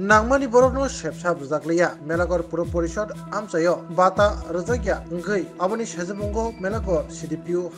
nangmani borokno sepsa bujakliya melagor puro porishod amchayo bata rojagya ngei aboni sejemungo melagor cdpu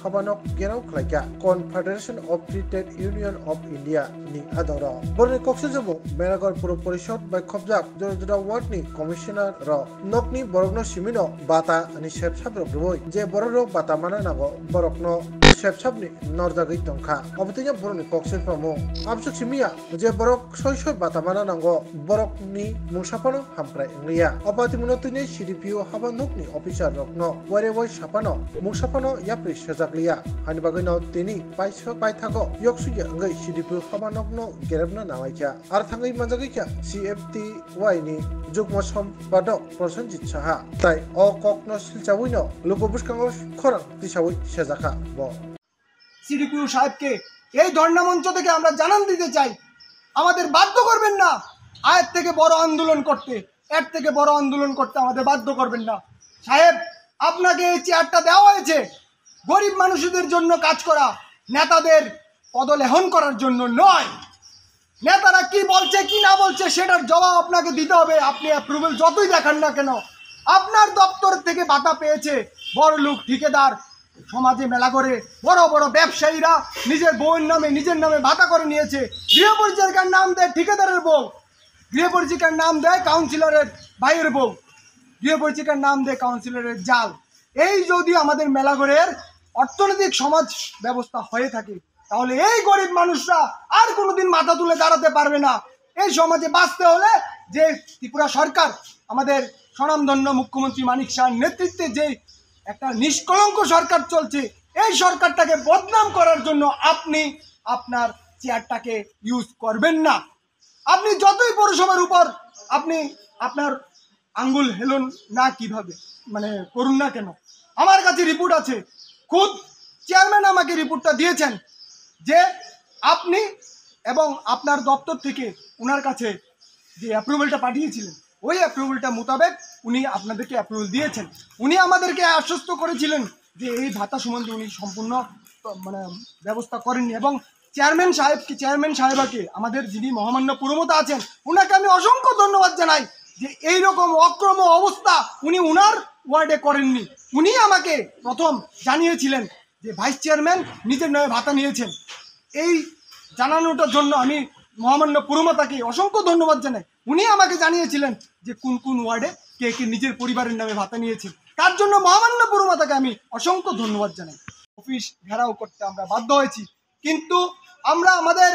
habanok gerau khlaika confederation of free trade union of india ni adoro borni koksejabo melagor puro porishod bai khobjak jora jora ward ni commissioner ro nokni borokno simino bata ani sepsa brok ruboi je borok bata mana nago borokno sepsabni norjagui tongkha obotanya borokni kokse pamo absuk simia je borok soi soi bata mana nango borokni mungsapano hamprai wngya obati muno tuni cdpu haba nukni officer rokno ware wai sapano mungsapano yapri sejakliya hani bagui no tini paisa paithago yoksuya ngai cdpu haba nokno gerebna nawaikya ar thangai manjagikya cfty ni যুগ্ম সম্পাদক প্রসেনজিৎ সাহা তাই অকগ্ন শিলচাবুইন লোকবুস্কাঙ্গ খরাং তিসাবুই সেজাখা ব সিডিপিউ সাহেবকে এই ধর্ণা মঞ্চ থেকে আমরা জানান দিতে চাই। আমাদের বাধ্য করবেন না আয়ের থেকে বড় আন্দোলন করতে, এর থেকে বড় আন্দোলন করতে আমাদের বাধ্য করবেন না। সাহেব, আপনাকে এই চেয়ারটা দেওয়া হয়েছে। গরিব মানুষদের জন্য কাজ করা, নেতাদের পদলেহন করার জন্য নয়। নেতারা কি বলছে, কি না বলছে, সেটার জবাব আপনাকে দিতে হবে। আপনি অ্যাপ্রুভেল যতই দেখান না কেন, আপনার দপ্তর থেকে বাতা পেয়েছে বড় লোক ঠিকাদার সমাজে মেলা করে বড় বড় ব্যবসায়ীরা নিজের বউয়ের নামে, নিজের নামে ভাতা করে নিয়েছে। গৃহ পরিচারিকার নাম দেয় ঠিকাদারের বউ। গৃহ পরিচারিকার নাম দেয় কাউন্সিলরের ভাইয়ের বউ। গৃহ পরিচারিকার নাম দেয় কাউন্সিলরের জাল। এই যদি আমাদের মেলাঘরের অর্থনৈতিক সমাজ ব্যবস্থা হয়ে থাকে, তাহলে এই গরিব মানুষরা আর কোনোদিন মাথা তুলে দাঁড়াতে পারবে না। এই সমাজে বাঁচতে হলে যে ত্রিপুরা সরকার, আমাদের স্বনামধন্য মুখ্যমন্ত্রী মানিক শাহর নেতৃত্বে যে একটা নিষ্কলঙ্ক সরকার চলছে। এই সরকারটাকে বদনাম করার জন্য আপনি আপনার চেয়ারটাকে ইউজ করবেন না। আপনি যতই পৌরসভার উপর আপনি আপনার আঙ্গুল হেলুন না কীভাবে মানে করুন না কেন। আমার কাছে রিপোর্ট আছে। খুদ চেয়ারম্যান আমাকে রিপোর্টটা দিয়েছেন যে আপনি এবং আপনার দপ্তর থেকে ওনার কাছে যে অ্যাপ্রুভালটা পাঠিয়েছিলেন ওই অ্যাপ্রুভালটা মোতাবেক উনি আপনাদেরকে অ্যাপ্রুভাল দিয়েছেন। উনি আমাদেরকে আশ্বস্ত করেছিলেন যে এই ভাতা সম্বন্ধে উনি সম্পূর্ণ মানে ব্যবস্থা করেননি এবং চেয়ারম্যান সাহেবকে চেয়ারম্যান সাহেবাকে, আমাদের যিনি মহামান্য পুরমতা আছেন ওনাকে আমি অসংখ্য ধন্যবাদ জানাই যে এই রকম অক্রম অবস্থা উনি উনার ওয়ার্ডে করেননি। উনি আমাকে প্রথম জানিয়েছিলেন যে ভাইস চেয়ারম্যান নিজের নামে ভাতা নিয়েছেন। এই জানানোটার জন্য আমি মহামান্য পুরমাতাকে অসংখ্য ধন্যবাদ জানাই। উনি আমাকে জানিয়েছিলেন যে কোন কোন ওয়ার্ডে কে কে নিজের পরিবারের নামে ভাতা নিয়েছে তার জন্য মহামান্য পুরমাতাকে আমি অসংখ্য ধন্যবাদ জানাই। অফিস ঘেরাও করতে আমরা বাধ্য হয়েছি। কিন্তু আমরা আমাদের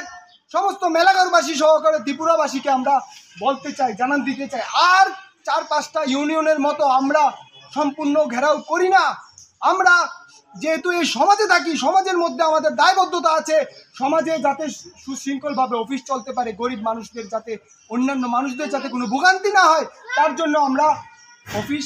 সমস্ত মেলাঘরবাসী সহকারে ত্রিপুরাবাসীকে আমরা বলতে চাই, জানান দিতে চাই। আর চার পাঁচটা ইউনিয়নের মতো আমরা সম্পূর্ণ ঘেরাও করি না। আমরা যেহেতু এই সমাজে থাকি, সমাজের মধ্যে আমাদের দায়বদ্ধতা আছে, সমাজে যাতে সুশৃঙ্খলভাবে অফিস চলতে পারে, গরিব মানুষদের যাতে, অন্যান্য মানুষদের যাতে কোনো ভোগান্তি না হয়, তার জন্য আমরা অফিস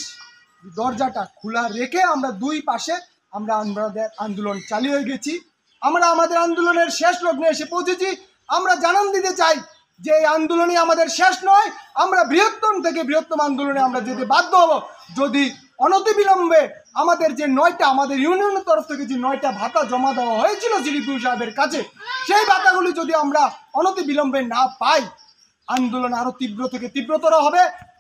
দরজাটা খোলা রেখে আমরা দুই পাশে আমরা আমাদের আন্দোলন চালিয়ে গেছি। আমরা আমাদের আন্দোলনের শেষ লগ্নে এসে পৌঁছেছি। আমরা জানান দিতে চাই যে এই আন্দোলনই আমাদের শেষ নয়, আমরা বৃহত্তম থেকে বৃহত্তম আন্দোলনে আমরা যেতে বাধ্য হব। যদি অনতিবিলম্বে আমাদের যে নয়টা, আমাদের ইউনিয়নের তরফ থেকে যে নয়টা ভাতা জমা দেওয়া হয়েছিল জিডিপিউ সাহেবের কাছে, সেই ভাতাগুলি যদি আমরা অনতিবিলম্বে না পাই, আন্দোলন আরও তীব্র থেকে তীব্রতর হবে।